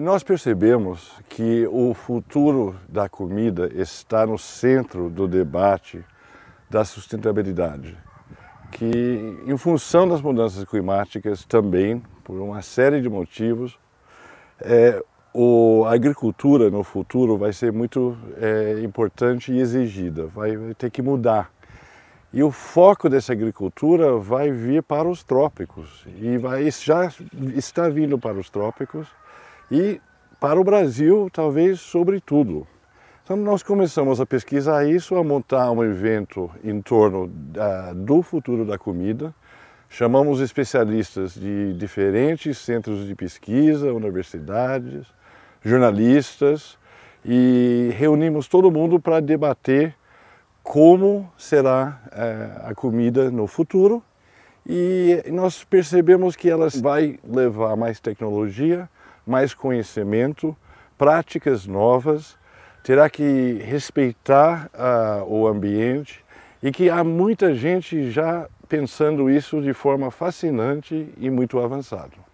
Nós percebemos que o futuro da comida está no centro do debate da sustentabilidade, que em função das mudanças climáticas também, por uma série de motivos, é, o, a agricultura no futuro vai ser muito é, importante e exigida, vai, vai ter que mudar. E o foco dessa agricultura vai vir para os trópicos e vai, já está vindo para os trópicos e para o Brasil, talvez, sobretudo. Então, nós começamos a pesquisar isso, a montar um evento em torno da, do futuro da comida. Chamamos especialistas de diferentes centros de pesquisa, universidades, jornalistas e reunimos todo mundo para debater como será é, a comida no futuro e nós percebemos que ela vai levar mais tecnologia, mais conhecimento, práticas novas, terá que respeitar uh, o ambiente e que há muita gente já pensando isso de forma fascinante e muito avançada.